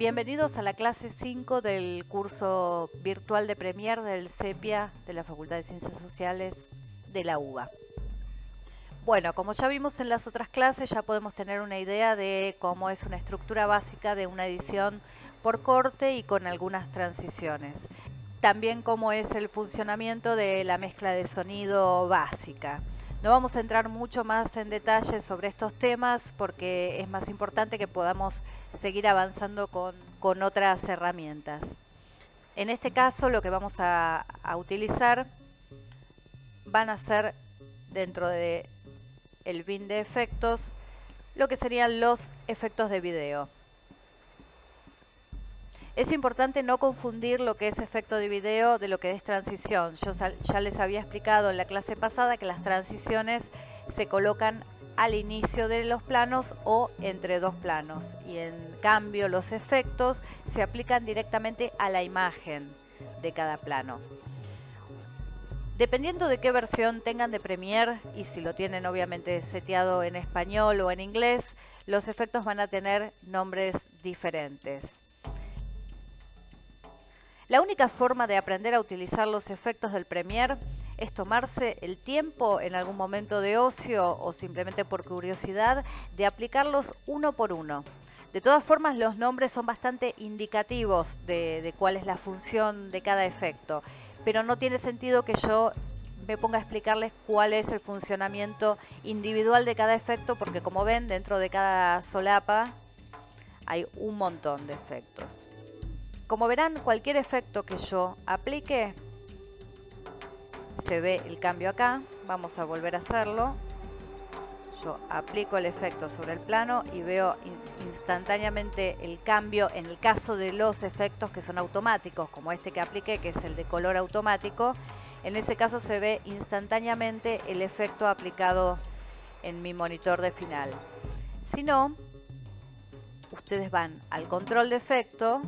Bienvenidos a la clase 5 del curso virtual de Premier del CEPIA de la Facultad de Ciencias Sociales de la UBA. Bueno, como ya vimos en las otras clases, ya podemos tener una idea de cómo es una estructura básica de una edición por corte y con algunas transiciones. También cómo es el funcionamiento de la mezcla de sonido básica. No vamos a entrar mucho más en detalle sobre estos temas porque es más importante que podamos seguir avanzando con, otras herramientas. En este caso lo que vamos a, a utilizar van a ser dentro de el bin de efectos lo que serían los efectos de video. Es importante no confundir lo que es efecto de video de lo que es transición. Yo ya les había explicado en la clase pasada que las transiciones se colocan al inicio de los planos o entre dos planos y en cambio los efectos se aplican directamente a la imagen de cada plano. Dependiendo de qué versión tengan de Premiere y si lo tienen obviamente seteado en español o en inglés, los efectos van a tener nombres diferentes. La única forma de aprender a utilizar los efectos del Premiere es tomarse el tiempo en algún momento de ocio o simplemente por curiosidad de aplicarlos uno por uno. De todas formas, los nombres son bastante indicativos de, cuál es la función de cada efecto, pero no tiene sentido que yo me ponga a explicarles cuál es el funcionamiento individual de cada efecto, porque como ven, dentro de cada solapa hay un montón de efectos. Como verán, cualquier efecto que yo aplique, se ve el cambio acá. Vamos a volver a hacerlo. Yo aplico el efecto sobre el plano y veo instantáneamente el cambio en el caso de los efectos que son automáticos, como este que apliqué, que es el de color automático. En ese caso se ve instantáneamente el efecto aplicado en mi monitor de final. Si no, ustedes van al control de efecto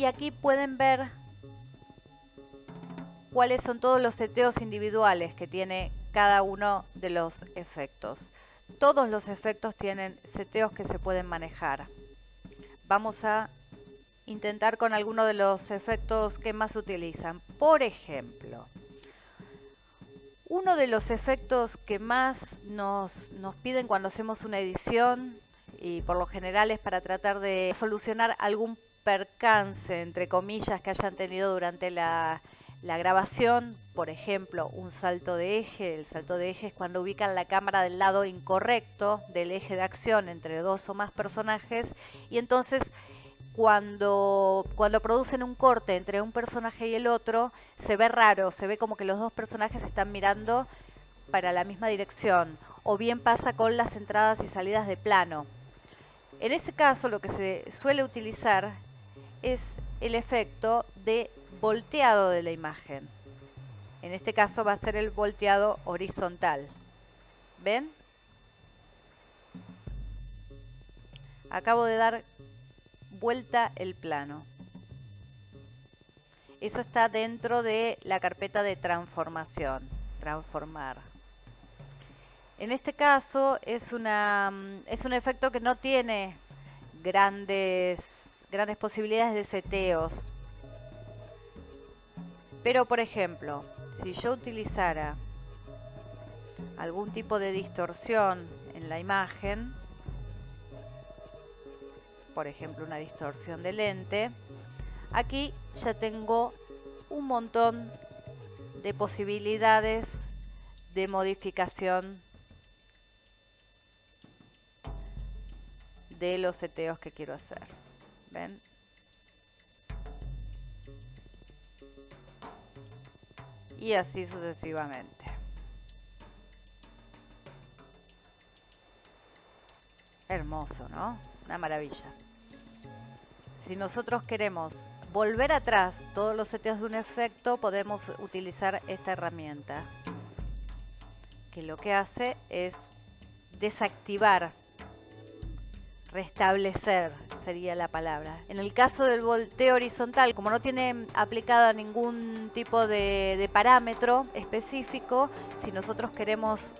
y aquí pueden ver cuáles son todos los seteos individuales que tiene cada uno de los efectos. Todos los efectos tienen seteos que se pueden manejar. Vamos a intentar con alguno de los efectos que más utilizan. Por ejemplo, uno de los efectos que más nos, nos piden cuando hacemos una edición y por lo general es para tratar de solucionar algún percance, entre comillas, que hayan tenido durante la, grabación, por ejemplo, un salto de eje. El salto de eje es cuando ubican la cámara del lado incorrecto del eje de acción entre dos o más personajes y entonces cuando, cuando producen un corte entre un personaje y el otro, se ve raro, se ve como que los dos personajes están mirando para la misma dirección, o bien pasa con las entradas y salidas de plano. En ese caso lo que se suele utilizar es el efecto de volteado de la imagen. En este caso va a ser el volteado horizontal. ¿Ven? Acabo de dar vuelta el plano. Eso está dentro de la carpeta de transformación, transformar. En este caso es, una, mm, es un efecto que no tiene grandes grandes posibilidades de seteos. Pero por ejemplo, si yo utilizara algún tipo de distorsión en la imagen, por ejemplo una distorsión de lente, aquí ya tengo un montón de posibilidades de modificación de los seteos que quiero hacer. ¿Ven? Y así sucesivamente. Hermoso, ¿no? Una maravilla. Si nosotros queremos volver atrás todos los seteos de un efecto, podemos utilizar esta herramienta. Que lo que hace es desactivar restablecer sería la palabra. En el caso del volteo horizontal, como no tiene aplicada ningún tipo de, parámetro específico, si nosotros queremos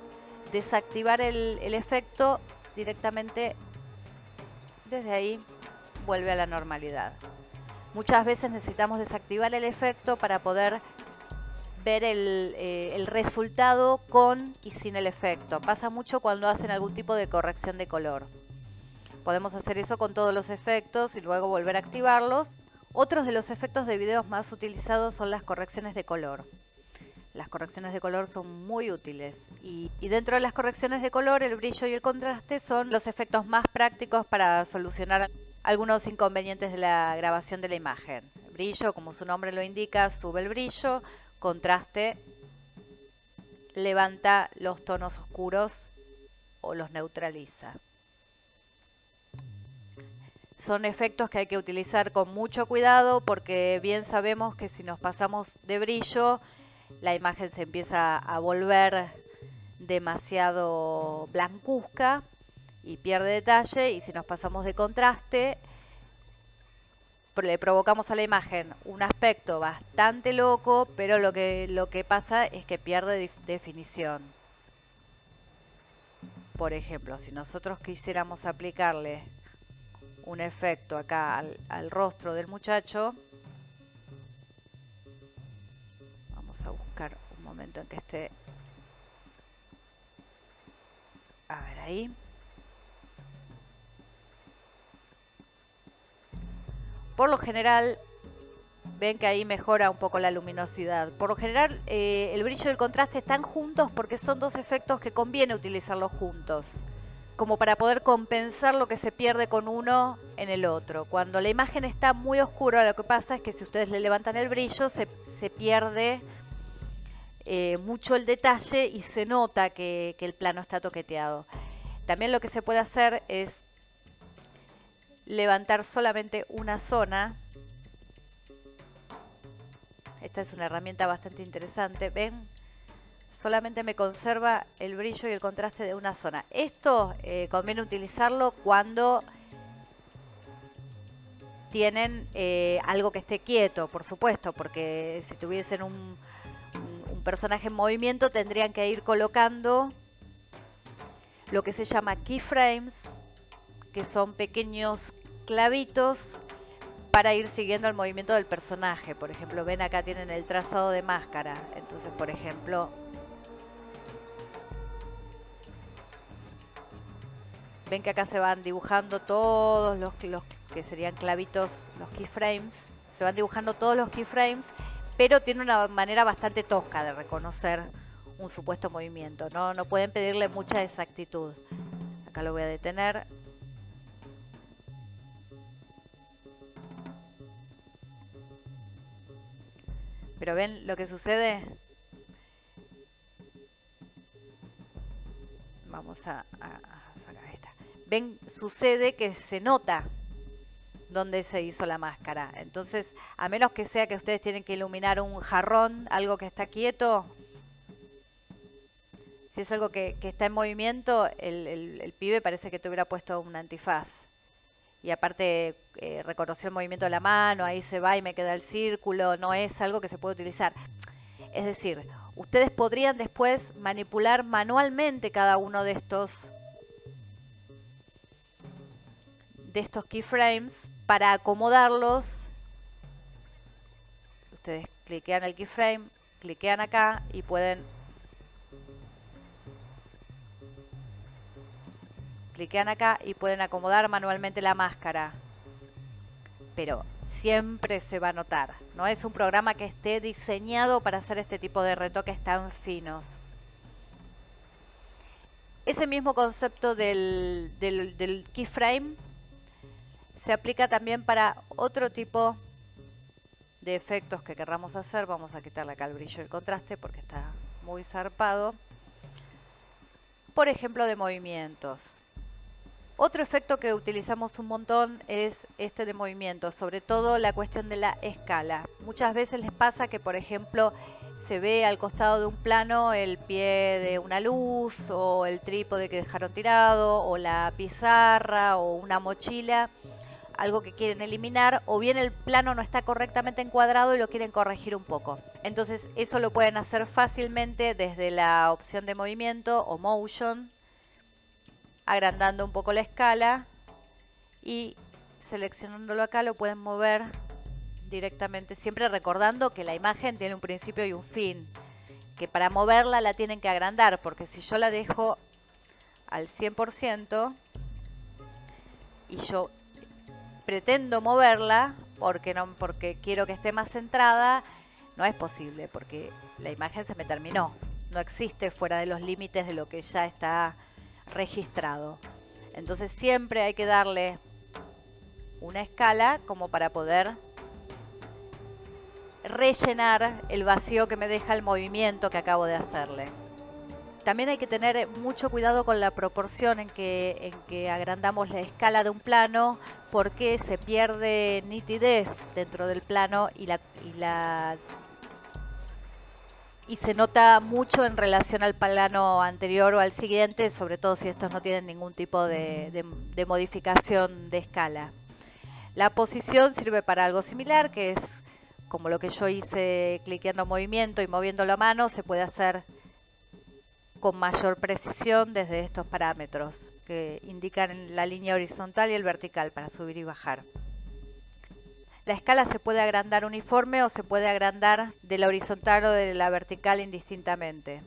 desactivar el, efecto, directamente desde ahí vuelve a la normalidad. Muchas veces necesitamos desactivar el efecto para poder ver el, eh, resultado con y sin el efecto. Pasa mucho cuando hacen algún tipo de corrección de color. Podemos hacer eso con todos los efectos y luego volver a activarlos. Otros de los efectos de videos más utilizados son las correcciones de color. Las correcciones de color son muy útiles y, dentro de las correcciones de color el brillo y el contraste son los efectos más prácticos para solucionar algunos inconvenientes de la grabación de la imagen. Brillo, como su nombre lo indica, sube el brillo, contraste levanta los tonos oscuros o los neutraliza. Son efectos que hay que utilizar con mucho cuidado porque bien sabemos que si nos pasamos de brillo, la imagen se empieza a volver demasiado blancuzca y pierde detalle y si nos pasamos de contraste, le provocamos a la imagen un aspecto bastante loco, pero lo que, lo que pasa es que pierde definición. Por ejemplo, si nosotros quisiéramos aplicarle un efecto acá al, al rostro del muchacho, vamos a buscar un momento en que esté... A ver ahí. Por lo general, ven que ahí mejora un poco la luminosidad. Por lo general, eh, el brillo y el contraste están juntos porque son dos efectos que conviene utilizarlos juntos, como para poder compensar lo que se pierde con uno en el otro. Cuando la imagen está muy oscura, lo que pasa es que si ustedes le levantan el brillo, se, pierde eh, mucho el detalle y se nota que el plano está toqueteado. También lo que se puede hacer es levantar solamente una zona. Esta es una herramienta bastante interesante. ¿Ven? Solamente me conserva el brillo y el contraste de una zona. Esto eh, conviene utilizarlo cuando tienen eh, algo que esté quieto, por supuesto, porque si tuviesen un, un personaje en movimiento tendrían que ir colocando lo que se llama keyframes, que son pequeños clavitos para ir siguiendo el movimiento del personaje. Por ejemplo, ven acá tienen el trazado de máscara. Entonces, por ejemplo, ven que acá se van dibujando todos los, que serían clavitos, los keyframes. Se van dibujando todos los keyframes, pero tiene una manera bastante tosca de reconocer un supuesto movimiento. No, no pueden pedirle mucha exactitud. Acá lo voy a detener. Pero ven lo que sucede. Vamos a. Ven, sucede que se nota dónde se hizo la máscara. Entonces, a menos que sea que ustedes tienen que iluminar un jarrón, algo que está quieto, si es algo que, está en movimiento, el, pibe parece que te hubiera puesto un antifaz y aparte eh, reconoció el movimiento de la mano, ahí se va y me queda el círculo, no es algo que se puede utilizar. Es decir, ustedes podrían después manipular manualmente cada uno de estos de estos keyframes para acomodarlos. Ustedes cliquean el keyframe, cliquean acá y pueden cliquean acá y pueden acomodar manualmente la máscara. Pero siempre se va a notar. No es un programa que esté diseñado para hacer este tipo de retoques tan finos. Ese mismo concepto del, del keyframe se aplica también para otro tipo de efectos que querramos hacer. Vamos a quitarle acá el brillo y el contraste porque está muy zarpado. Por ejemplo, de movimientos. Otro efecto que utilizamos un montón es este de movimiento, sobre todo la cuestión de la escala. Muchas veces les pasa que, por ejemplo, se ve al costado de un plano el pie de una luz o el trípode que dejaron tirado o la pizarra o una mochila, algo que quieren eliminar o bien el plano no está correctamente encuadrado y lo quieren corregir un poco. Entonces eso lo pueden hacer fácilmente desde la opción de movimiento o motion agrandando un poco la escala y seleccionándolo acá lo pueden mover directamente, siempre recordando que la imagen tiene un principio y un fin, que para moverla la tienen que agrandar, porque si yo la dejo al 100% y yo pretendo moverla porque no porque quiero que esté más centrada, no es posible porque la imagen se me terminó. No existe fuera de los límites de lo que ya está registrado. Entonces siempre hay que darle una escala como para poder rellenar el vacío que me deja el movimiento que acabo de hacerle. También hay que tener mucho cuidado con la proporción en que, en que agrandamos la escala de un plano porque se pierde nitidez dentro del plano y la, y la y se nota mucho en relación al plano anterior o al siguiente, sobre todo si estos no tienen ningún tipo de, de modificación de escala. La posición sirve para algo similar, que es como lo que yo hice cliqueando movimiento y moviendo la mano, se puede hacer con mayor precisión desde estos parámetros que indican la línea horizontal y el vertical para subir y bajar. La escala se puede agrandar uniforme o se puede agrandar de la horizontal o de la vertical indistintamente.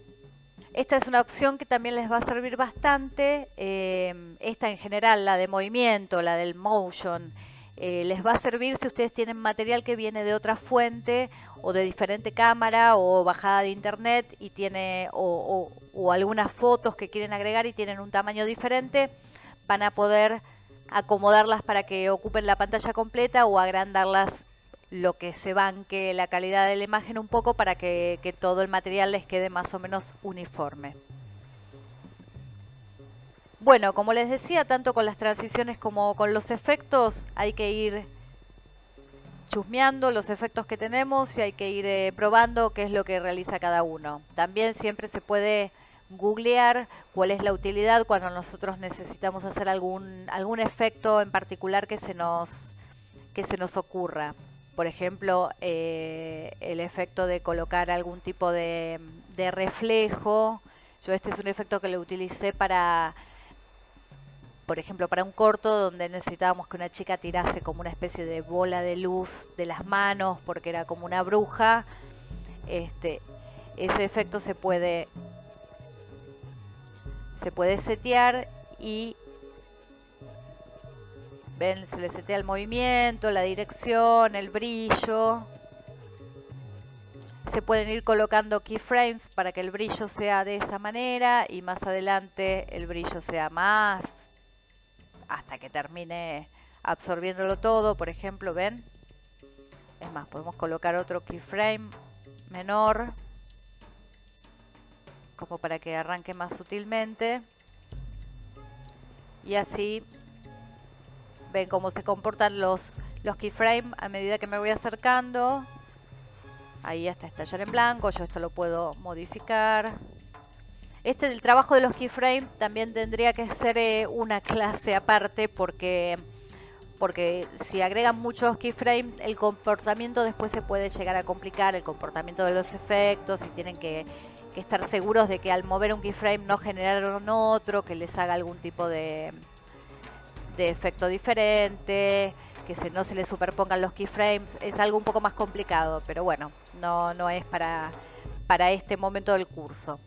Esta es una opción que también les va a servir bastante. Eh, esta en general, la de movimiento, la del motion, eh, les va a servir si ustedes tienen material que viene de otra fuente o de diferente cámara o bajada de internet y tiene o, algunas fotos que quieren agregar y tienen un tamaño diferente, van a poder acomodarlas para que ocupen la pantalla completa o agrandarlas lo que se banque la calidad de la imagen un poco para que todo el material les quede más o menos uniforme. Bueno, como les decía, tanto con las transiciones como con los efectos hay que ir chusmeando los efectos que tenemos y hay que ir eh, probando qué es lo que realiza cada uno. También siempre se puede googlear cuál es la utilidad cuando nosotros necesitamos hacer algún, algún efecto en particular que se nos, que se nos ocurra. Por ejemplo, eh, el efecto de colocar algún tipo de, de reflejo. Yo este es un efecto que lo utilicé para por ejemplo, para un corto donde necesitábamos que una chica tirase como una especie de bola de luz de las manos porque era como una bruja, este, ese efecto se puede se puede setear y ven, se le setea el movimiento, la dirección, el brillo. Se pueden ir colocando keyframes para que el brillo sea de esa manera y más adelante el brillo sea más hasta que termine absorbiéndolo todo, por ejemplo, ven. Es más, podemos colocar otro keyframe menor, como para que arranque más sutilmente. Y así ven cómo se comportan los, los keyframes a medida que me voy acercando. Ahí hasta estallar en blanco, yo esto lo puedo modificar. Este del trabajo de los keyframes también tendría que ser eh, una clase aparte porque porque si agregan muchos keyframes el comportamiento después se puede llegar a complicar el comportamiento de los efectos y tienen que, estar seguros de que al mover un keyframe no generaron otro que les haga algún tipo de, de efecto diferente que se, no se les superpongan los keyframes. Es algo un poco más complicado pero bueno no, no es para, para este momento del curso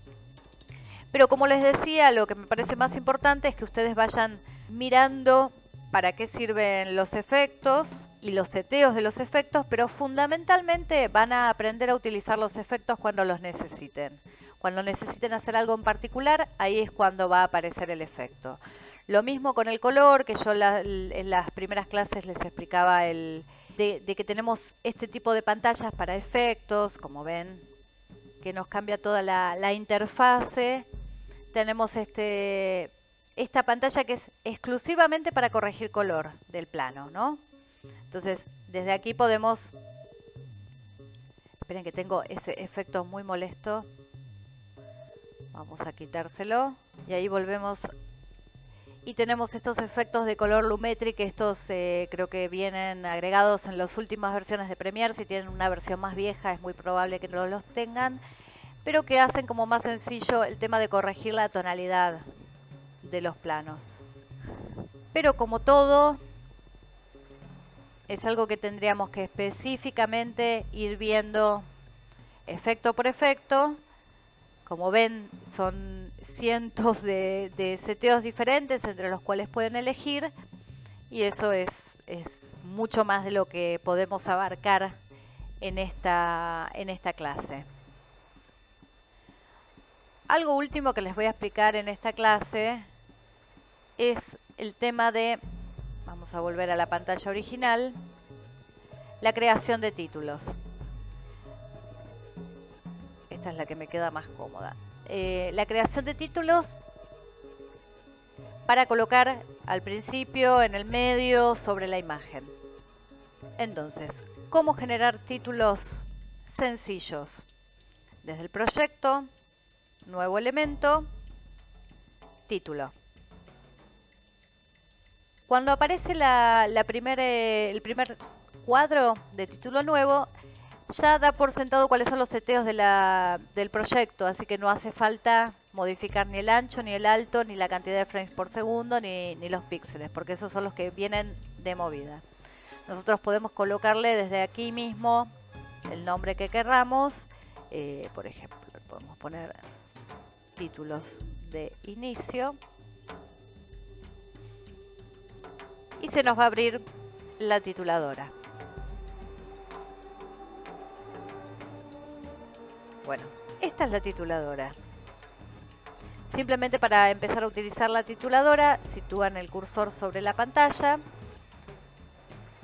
pero como les decía, lo que me parece más importante es que ustedes vayan mirando para qué sirven los efectos y los seteos de los efectos, pero fundamentalmente van a aprender a utilizar los efectos cuando los necesiten. Cuando necesiten hacer algo en particular, ahí es cuando va a aparecer el efecto. Lo mismo con el color, que yo en las primeras clases les explicaba el, de, que tenemos este tipo de pantallas para efectos, como ven, que nos cambia toda la, interfase tenemos este, esta pantalla que es exclusivamente para corregir color del plano, ¿no? Entonces, desde aquí podemos... Esperen que tengo ese efecto muy molesto. Vamos a quitárselo. Y ahí volvemos. Y tenemos estos efectos de color Lumetri, que estos eh, creo que vienen agregados en las últimas versiones de Premiere. Si tienen una versión más vieja es muy probable que no los tengan pero que hacen como más sencillo el tema de corregir la tonalidad de los planos. Pero como todo, es algo que tendríamos que específicamente ir viendo efecto por efecto. Como ven, son cientos de, seteos diferentes entre los cuales pueden elegir y eso es, es mucho más de lo que podemos abarcar en esta, en esta clase. Algo último que les voy a explicar en esta clase es el tema de, vamos a volver a la pantalla original, la creación de títulos. Esta es la que me queda más cómoda. Eh, la creación de títulos para colocar al principio, en el medio, sobre la imagen. Entonces, ¿cómo generar títulos sencillos? Desde el proyecto, nuevo elemento, título. Cuando aparece la, el primer cuadro de título nuevo, ya da por sentado cuáles son los seteos del proyecto, así que no hace falta modificar ni el ancho, ni el alto, ni la cantidad de frames por segundo, ni, los píxeles, porque esos son los que vienen de movida. Nosotros podemos colocarle desde aquí mismo el nombre que querramos, eh, por ejemplo, podemos poner títulos de inicio y se nos va a abrir la tituladora. Bueno, esta es la tituladora. Simplemente para empezar a utilizar la tituladora, sitúan el cursor sobre la pantalla,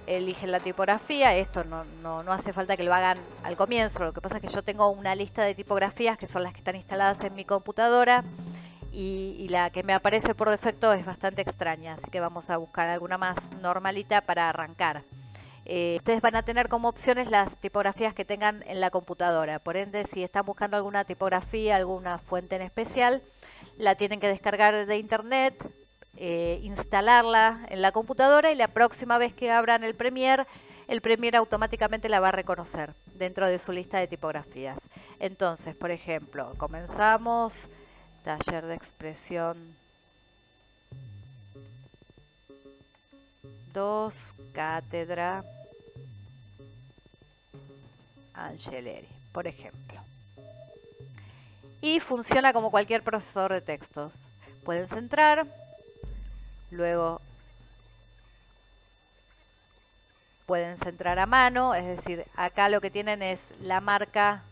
eligen la tipografía, esto no, no, hace falta que lo hagan al comienzo, lo que pasa es que yo tengo una lista de tipografías que son las que están instaladas en mi computadora y, la que me aparece por defecto es bastante extraña, así que vamos a buscar alguna más normalita para arrancar. Eh, ustedes van a tener como opciones las tipografías que tengan en la computadora. Por ende, si están buscando alguna tipografía, alguna fuente en especial, la tienen que descargar de internet, eh, instalarla en la computadora y la próxima vez que abran el Premiere, el Premiere automáticamente la va a reconocer dentro de su lista de tipografías. Entonces, por ejemplo, comenzamos taller de expresión 2, cátedra Angeleri, por ejemplo. Y funciona como cualquier procesador de textos. Pueden centrar, luego pueden centrar a mano, es decir, acá lo que tienen es la marca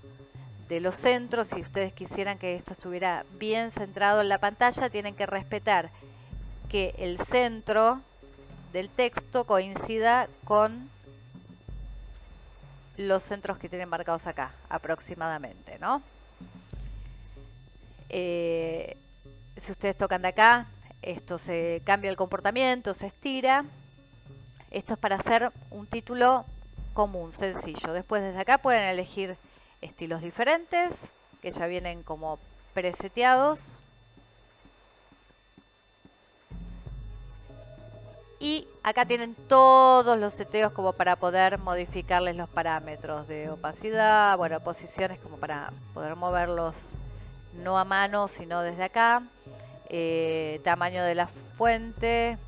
de los centros. Si ustedes quisieran que esto estuviera bien centrado en la pantalla, tienen que respetar que el centro del texto coincida con los centros que tienen marcados acá, aproximadamente, ¿no? Eh, si ustedes tocan de acá, esto se cambia el comportamiento, se estira. Esto es para hacer un título común, sencillo. Después desde acá pueden elegir estilos diferentes, que ya vienen como preseteados. Y acá tienen todos los seteos como para poder modificarles los parámetros de opacidad, bueno, posiciones como para poder moverlos no a mano, sino desde acá. Eh, tamaño de la fuente,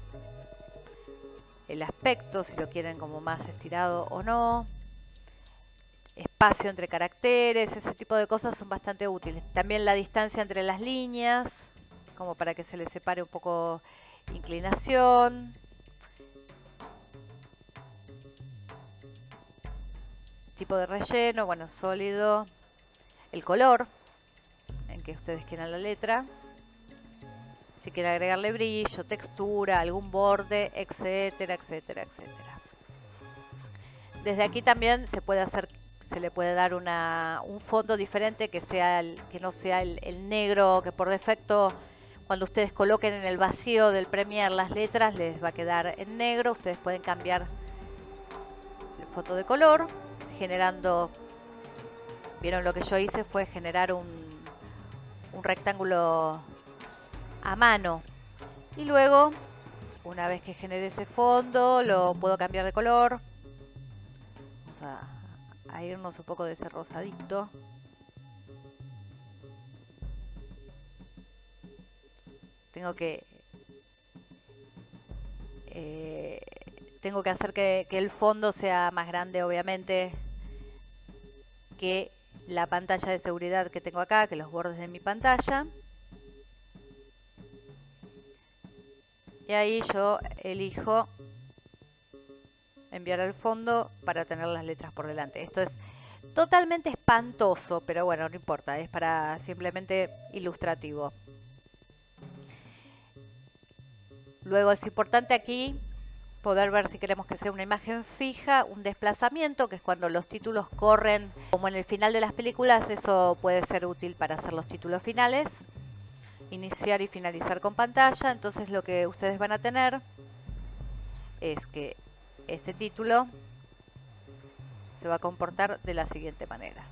el aspecto, si lo quieren como más estirado o no, espacio entre caracteres, ese tipo de cosas son bastante útiles. También la distancia entre las líneas, como para que se les separe un poco inclinación. Tipo de relleno, bueno, sólido, el color en que ustedes quieran la letra, si quieren agregarle brillo, textura, algún borde, etcétera, etcétera, etcétera. Desde aquí también se puede hacer, se le puede dar una, un fondo diferente que sea el, que no sea el, negro que por defecto cuando ustedes coloquen en el vacío del Premiere las letras les va a quedar en negro. Ustedes pueden cambiar el foto de color generando, vieron lo que yo hice fue generar un, un rectángulo a mano. Y luego una vez que genere ese fondo lo puedo cambiar de color. Vamos a, irnos un poco de ese rosadito. Tengo que eh, tengo que hacer que el fondo sea más grande, obviamente, que la pantalla de seguridad que tengo acá, que los bordes de mi pantalla. Y ahí yo elijo enviar al fondo para tener las letras por delante. Esto es totalmente espantoso, pero bueno, no importa, es para simplemente ilustrativo. Luego es importante aquí poder ver si queremos que sea una imagen fija, un desplazamiento, que es cuando los títulos corren como en el final de las películas, eso puede ser útil para hacer los títulos finales iniciar y finalizar con pantalla. Entonces lo que ustedes van a tener es que este título se va a comportar de la siguiente manera.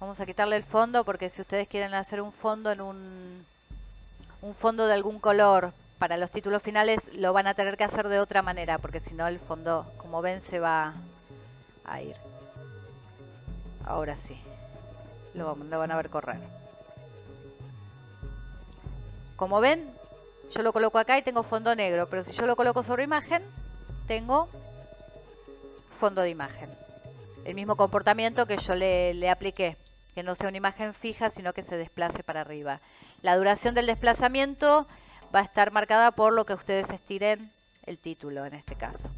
Vamos a quitarle el fondo porque si ustedes quieren hacer un fondo en un un fondo de algún color para los títulos finales lo van a tener que hacer de otra manera porque si no el fondo como ven se va a ir. Ahora sí. Lo, van a ver correr. Como ven yo lo coloco acá y tengo fondo negro pero si yo lo coloco sobre imagen tengo fondo de imagen el mismo comportamiento que yo le, apliqué que no sea una imagen fija sino que se desplace para arriba la duración del desplazamiento va a estar marcada por lo que ustedes estiren el título en este caso.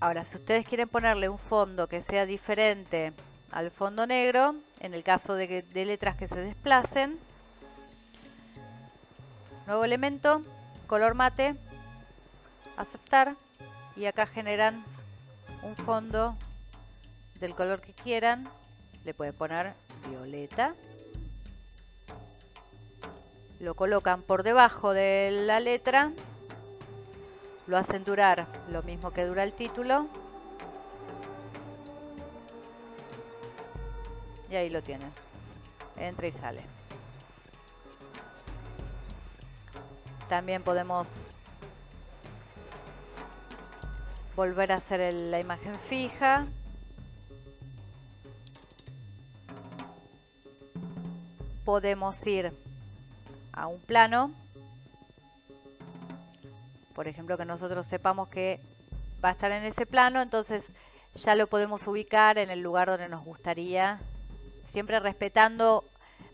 Ahora, si ustedes quieren ponerle un fondo que sea diferente al fondo negro, en el caso de letras que se desplacen, nuevo elemento, color mate, aceptar, y acá generan un fondo del color que quieran, le pueden poner violeta. Lo colocan por debajo de la letra. Lo hacen durar lo mismo que dura el título. Y ahí lo tienen. Entra y sale. También podemos volver a hacer la imagen fija. podemos ir a un plano, por ejemplo que nosotros sepamos que va a estar en ese plano, entonces ya lo podemos ubicar en el lugar donde nos gustaría, siempre respetando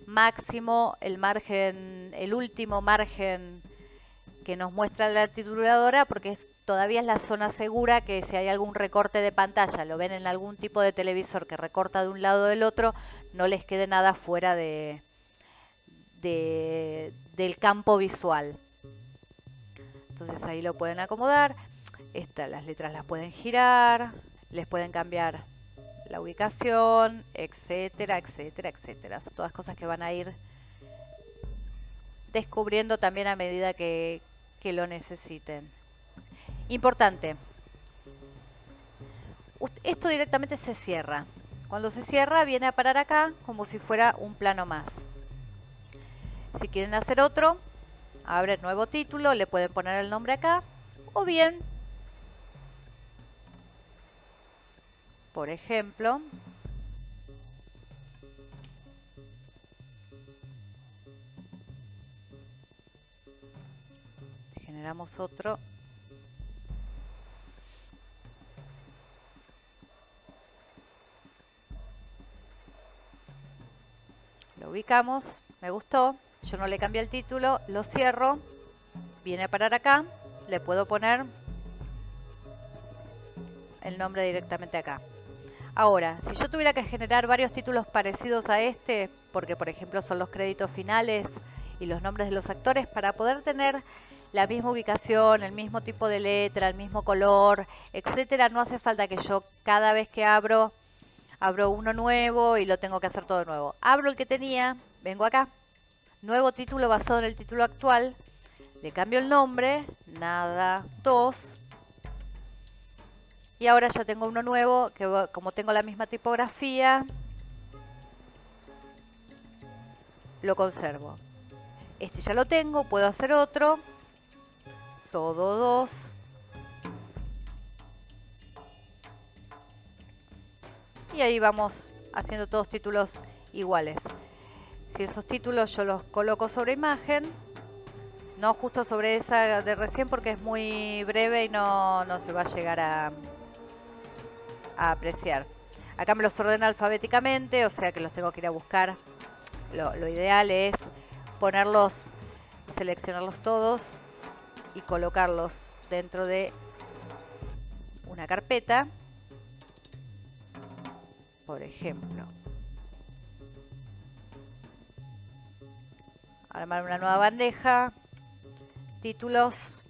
máximo el margen, el último margen que nos muestra la tituladora, porque todavía es la zona segura que si hay algún recorte de pantalla, lo ven en algún tipo de televisor que recorta de un lado o del otro, no les quede nada fuera de, del campo visual. Entonces ahí lo pueden acomodar. Esta, las letras las pueden girar, les pueden cambiar la ubicación, etcétera, etcétera, etcétera. Son todas cosas que van a ir descubriendo también a medida que, que lo necesiten. Importante. Esto directamente se cierra. Cuando se cierra viene a parar acá como si fuera un plano más. Si quieren hacer otro, abre nuevo título, le pueden poner el nombre acá. O bien, por ejemplo, generamos otro. Lo ubicamos, me gustó, yo no le cambié el título, lo cierro, viene a parar acá, le puedo poner el nombre directamente acá. Ahora, si yo tuviera que generar varios títulos parecidos a este, porque por ejemplo son los créditos finales y los nombres de los actores, para poder tener la misma ubicación, el mismo tipo de letra, el mismo color, etcétera, no hace falta que yo cada vez que abro, abro uno nuevo y lo tengo que hacer todo nuevo. Abro el que tenía, vengo acá, Nuevo título basado en el título actual. Le cambio el nombre, nada 2. Y ahora ya tengo uno nuevo que como tengo la misma tipografía, lo conservo. Este ya lo tengo, puedo hacer otro. Todo dos. Y ahí vamos haciendo todos títulos iguales. Si esos títulos yo los coloco sobre imagen, no justo sobre esa de recién porque es muy breve y no, no se va a llegar a, a apreciar. Acá me los ordena alfabéticamente, o sea que los tengo que ir a buscar. Lo, lo ideal es ponerlos, seleccionarlos todos y colocarlos dentro de una carpeta. Por ejemplo. Armar una nueva bandeja. Títulos.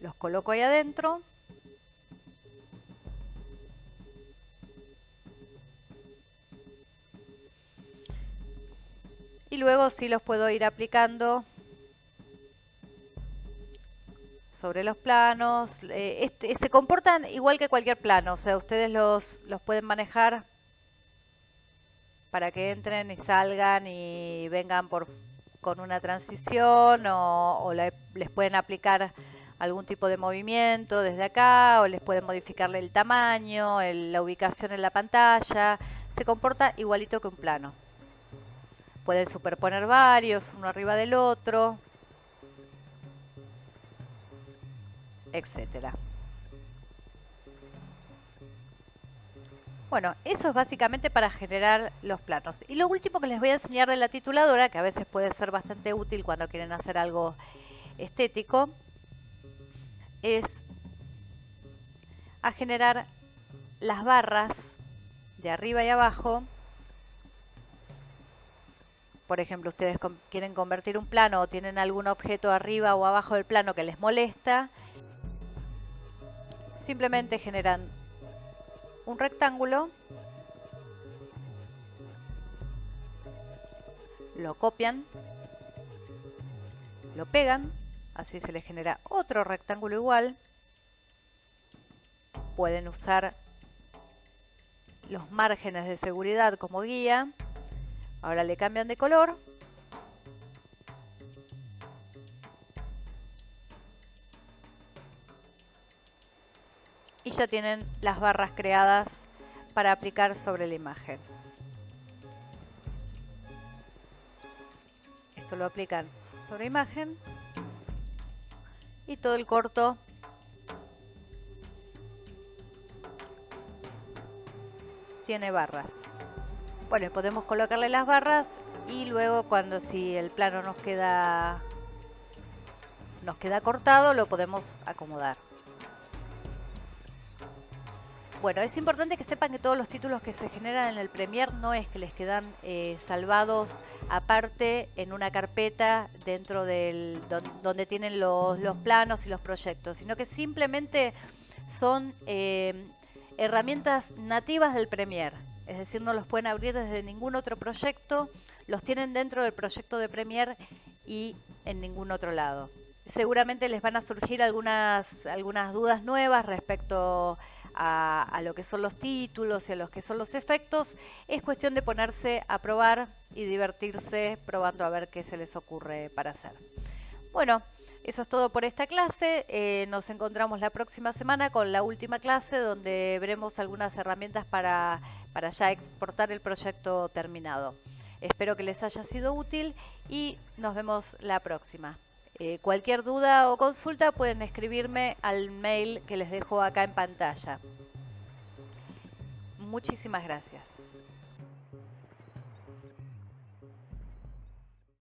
Los coloco ahí adentro. y luego sí los puedo ir aplicando sobre los planos. Eh, este, se comportan igual que cualquier plano, o sea, ustedes los, los pueden manejar para que entren y salgan y vengan por, con una transición o, les pueden aplicar algún tipo de movimiento desde acá o les pueden modificarle el tamaño, la ubicación en la pantalla. Se comporta igualito que un plano. Pueden superponer varios, uno arriba del otro, etcétera. Bueno, eso es básicamente para generar los planos. Y lo último que les voy a enseñar de la tituladora, que a veces puede ser bastante útil cuando quieren hacer algo estético, es a generar las barras de arriba y abajo por ejemplo, ustedes quieren convertir un plano o tienen algún objeto arriba o abajo del plano que les molesta, simplemente generan un rectángulo, lo copian, lo pegan, así se les genera otro rectángulo igual. Pueden usar los márgenes de seguridad como guía Ahora le cambian de color. Ya tienen las barras creadas para aplicar sobre la imagen. Esto lo aplican sobre imagen. Y todo el corto tiene barras. Bueno, podemos colocarle las barras y luego cuando si el plano nos queda nos queda cortado lo podemos acomodar. Bueno, es importante que sepan que todos los títulos que se generan en el Premiere no es que les quedan eh, salvados aparte en una carpeta dentro del donde tienen los, planos y los proyectos, sino que simplemente son eh, herramientas nativas del Premiere es decir, no los pueden abrir desde ningún otro proyecto, los tienen dentro del proyecto de Premiere y en ningún otro lado. Seguramente les van a surgir algunas, algunas dudas nuevas respecto lo que son los títulos y a lo que son los efectos. Es cuestión de ponerse a probar y divertirse probando a ver qué se les ocurre para hacer. Bueno, eso es todo por esta clase. Eh, nos encontramos la próxima semana con la última clase donde veremos algunas herramientas para para ya exportar el proyecto terminado. Espero que les haya sido útil y nos vemos la próxima. Eh, cualquier duda o consulta pueden escribirme al mail que les dejo acá en pantalla. Muchísimas gracias.